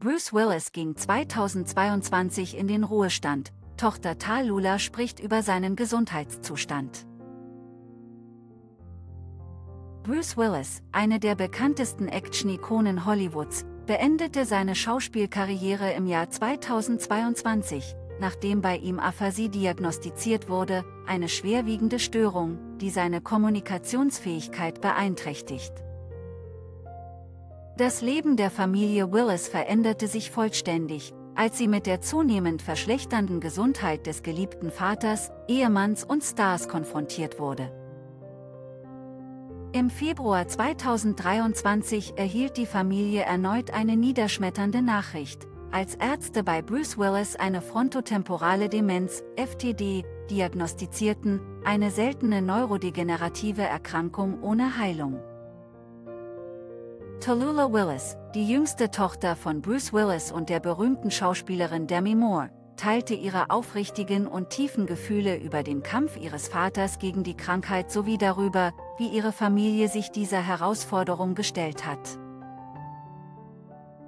Bruce Willis ging 2022 in den Ruhestand. Tochter Talula spricht über seinen Gesundheitszustand. Bruce Willis, eine der bekanntesten Action-Ikonen Hollywoods, beendete seine Schauspielkarriere im Jahr 2022, nachdem bei ihm Aphasie diagnostiziert wurde, eine schwerwiegende Störung, die seine Kommunikationsfähigkeit beeinträchtigt. Das Leben der Familie Willis veränderte sich vollständig, als sie mit der zunehmend verschlechternden Gesundheit des geliebten Vaters, Ehemanns und Stars konfrontiert wurde. Im Februar 2023 erhielt die Familie erneut eine niederschmetternde Nachricht, als Ärzte bei Bruce Willis eine frontotemporale Demenz, FTD, diagnostizierten, eine seltene neurodegenerative Erkrankung ohne Heilung. Tallulah Willis, die jüngste Tochter von Bruce Willis und der berühmten Schauspielerin Demi Moore, teilte ihre aufrichtigen und tiefen Gefühle über den Kampf ihres Vaters gegen die Krankheit sowie darüber, wie ihre Familie sich dieser Herausforderung gestellt hat.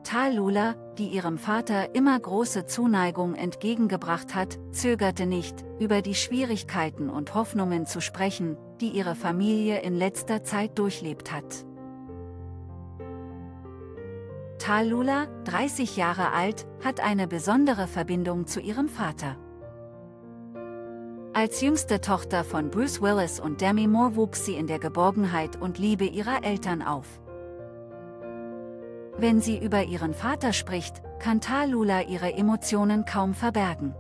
Tallulah, die ihrem Vater immer große Zuneigung entgegengebracht hat, zögerte nicht, über die Schwierigkeiten und Hoffnungen zu sprechen, die ihre Familie in letzter Zeit durchlebt hat. Tallulah, 30 Jahre alt, hat eine besondere Verbindung zu ihrem Vater. Als jüngste Tochter von Bruce Willis und Demi Moore wuchs sie in der Geborgenheit und Liebe ihrer Eltern auf. Wenn sie über ihren Vater spricht, kann Tallulah ihre Emotionen kaum verbergen.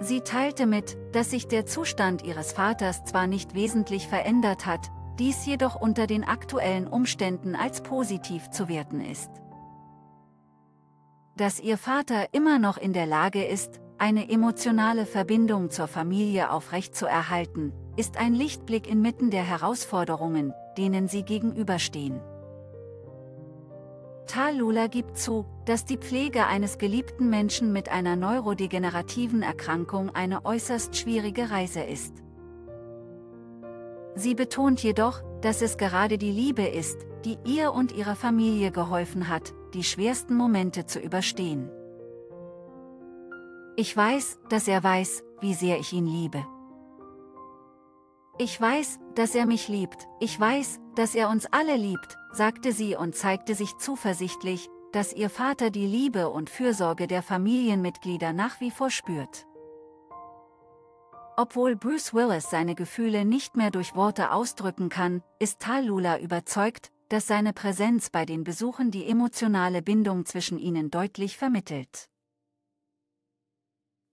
Sie teilte mit, dass sich der Zustand ihres Vaters zwar nicht wesentlich verändert hat, dies jedoch unter den aktuellen Umständen als positiv zu werten ist. Dass ihr Vater immer noch in der Lage ist, eine emotionale Verbindung zur Familie aufrechtzuerhalten, ist ein Lichtblick inmitten der Herausforderungen, denen sie gegenüberstehen. Talula gibt zu, dass die Pflege eines geliebten Menschen mit einer neurodegenerativen Erkrankung eine äußerst schwierige Reise ist. Sie betont jedoch, dass es gerade die Liebe ist, die ihr und ihrer Familie geholfen hat, die schwersten Momente zu überstehen. Ich weiß, dass er weiß, wie sehr ich ihn liebe. Ich weiß, dass er mich liebt, ich weiß, dass er uns alle liebt, sagte sie und zeigte sich zuversichtlich, dass ihr Vater die Liebe und Fürsorge der Familienmitglieder nach wie vor spürt. Obwohl Bruce Willis seine Gefühle nicht mehr durch Worte ausdrücken kann, ist Tallulah überzeugt, dass seine Präsenz bei den Besuchen die emotionale Bindung zwischen ihnen deutlich vermittelt.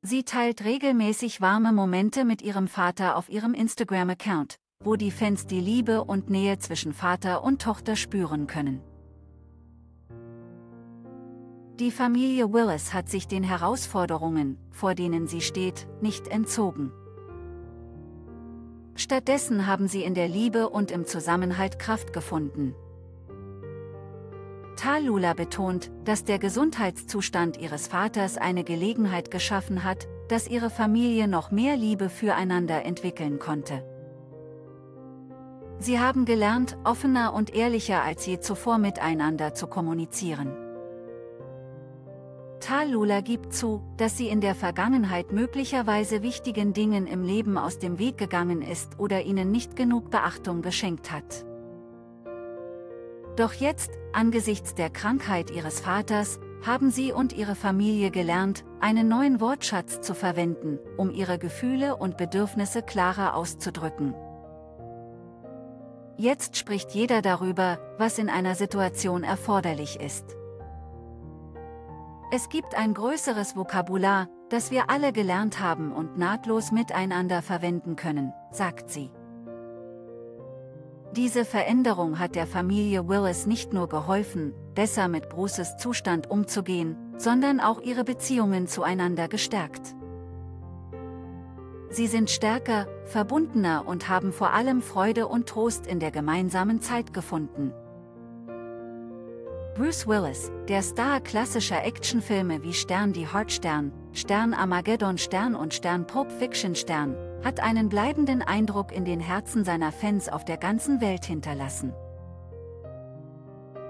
Sie teilt regelmäßig warme Momente mit ihrem Vater auf ihrem Instagram-Account, wo die Fans die Liebe und Nähe zwischen Vater und Tochter spüren können. Die Familie Willis hat sich den Herausforderungen, vor denen sie steht, nicht entzogen. Stattdessen haben sie in der Liebe und im Zusammenhalt Kraft gefunden. Talula betont, dass der Gesundheitszustand ihres Vaters eine Gelegenheit geschaffen hat, dass ihre Familie noch mehr Liebe füreinander entwickeln konnte. Sie haben gelernt, offener und ehrlicher als je zuvor miteinander zu kommunizieren. Talula gibt zu, dass sie in der Vergangenheit möglicherweise wichtigen Dingen im Leben aus dem Weg gegangen ist oder ihnen nicht genug Beachtung geschenkt hat. Doch jetzt, angesichts der Krankheit ihres Vaters, haben sie und ihre Familie gelernt, einen neuen Wortschatz zu verwenden, um ihre Gefühle und Bedürfnisse klarer auszudrücken. Jetzt spricht jeder darüber, was in einer Situation erforderlich ist. Es gibt ein größeres Vokabular, das wir alle gelernt haben und nahtlos miteinander verwenden können, sagt sie. Diese Veränderung hat der Familie Willis nicht nur geholfen, besser mit Bruces Zustand umzugehen, sondern auch ihre Beziehungen zueinander gestärkt. Sie sind stärker, verbundener und haben vor allem Freude und Trost in der gemeinsamen Zeit gefunden. Bruce Willis, der Star klassischer Actionfilme wie Stern die Heartstern, Stern Armageddon Stern und Stern Pulp Fiction Stern, hat einen bleibenden Eindruck in den Herzen seiner Fans auf der ganzen Welt hinterlassen.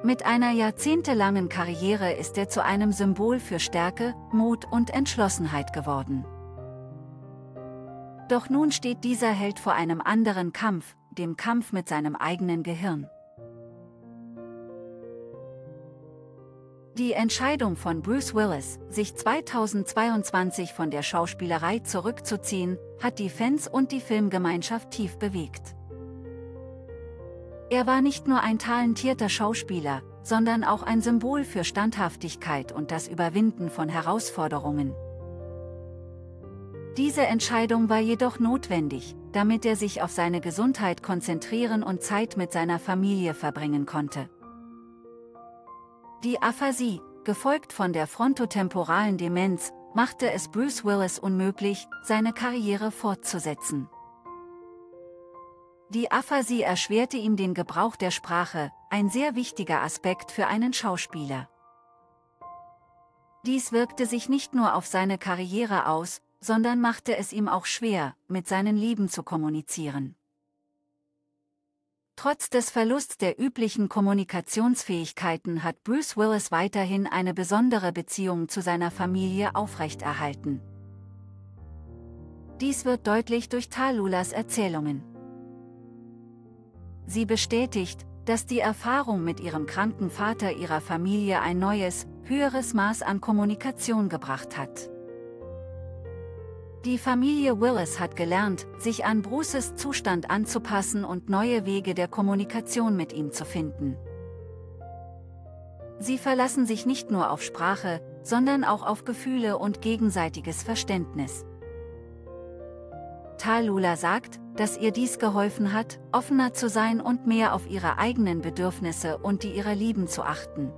Mit einer jahrzehntelangen Karriere ist er zu einem Symbol für Stärke, Mut und Entschlossenheit geworden. Doch nun steht dieser Held vor einem anderen Kampf, dem Kampf mit seinem eigenen Gehirn. Die Entscheidung von Bruce Willis, sich 2022 von der Schauspielerei zurückzuziehen, hat die Fans und die Filmgemeinschaft tief bewegt. Er war nicht nur ein talentierter Schauspieler, sondern auch ein Symbol für Standhaftigkeit und das Überwinden von Herausforderungen. Diese Entscheidung war jedoch notwendig, damit er sich auf seine Gesundheit konzentrieren und Zeit mit seiner Familie verbringen konnte. Die Aphasie, gefolgt von der frontotemporalen Demenz, machte es Bruce Willis unmöglich, seine Karriere fortzusetzen. Die Aphasie erschwerte ihm den Gebrauch der Sprache, ein sehr wichtiger Aspekt für einen Schauspieler. Dies wirkte sich nicht nur auf seine Karriere aus, sondern machte es ihm auch schwer, mit seinen Lieben zu kommunizieren. Trotz des Verlusts der üblichen Kommunikationsfähigkeiten hat Bruce Willis weiterhin eine besondere Beziehung zu seiner Familie aufrechterhalten. Dies wird deutlich durch Talulas Erzählungen. Sie bestätigt, dass die Erfahrung mit ihrem kranken Vater ihrer Familie ein neues, höheres Maß an Kommunikation gebracht hat. Die Familie Willis hat gelernt, sich an Bruces Zustand anzupassen und neue Wege der Kommunikation mit ihm zu finden. Sie verlassen sich nicht nur auf Sprache, sondern auch auf Gefühle und gegenseitiges Verständnis. Talula sagt, dass ihr dies geholfen hat, offener zu sein und mehr auf ihre eigenen Bedürfnisse und die ihrer Lieben zu achten.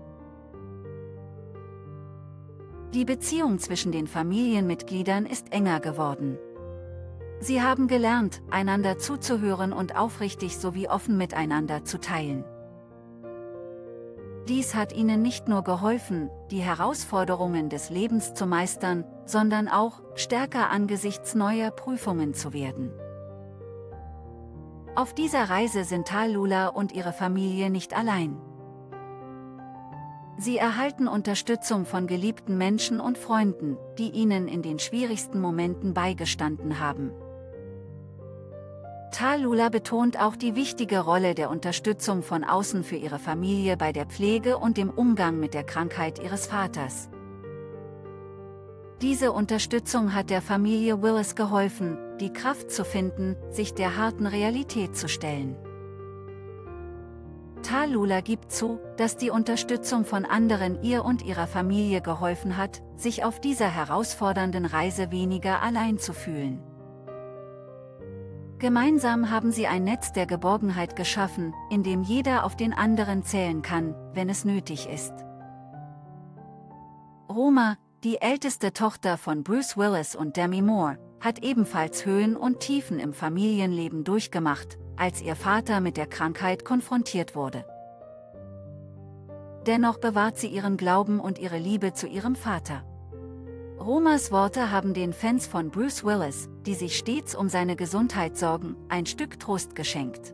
Die Beziehung zwischen den Familienmitgliedern ist enger geworden. Sie haben gelernt, einander zuzuhören und aufrichtig sowie offen miteinander zu teilen. Dies hat ihnen nicht nur geholfen, die Herausforderungen des Lebens zu meistern, sondern auch, stärker angesichts neuer Prüfungen zu werden. Auf dieser Reise sind Talula und ihre Familie nicht allein. Sie erhalten Unterstützung von geliebten Menschen und Freunden, die ihnen in den schwierigsten Momenten beigestanden haben. Talula betont auch die wichtige Rolle der Unterstützung von außen für ihre Familie bei der Pflege und dem Umgang mit der Krankheit ihres Vaters. Diese Unterstützung hat der Familie Willis geholfen, die Kraft zu finden, sich der harten Realität zu stellen. Talula gibt zu, dass die Unterstützung von anderen ihr und ihrer Familie geholfen hat, sich auf dieser herausfordernden Reise weniger allein zu fühlen. Gemeinsam haben sie ein Netz der Geborgenheit geschaffen, in dem jeder auf den anderen zählen kann, wenn es nötig ist. Roma, die älteste Tochter von Bruce Willis und Demi Moore, hat ebenfalls Höhen und Tiefen im Familienleben durchgemacht, als ihr Vater mit der Krankheit konfrontiert wurde. Dennoch bewahrt sie ihren Glauben und ihre Liebe zu ihrem Vater. Romas Worte haben den Fans von Bruce Willis, die sich stets um seine Gesundheit sorgen, ein Stück Trost geschenkt.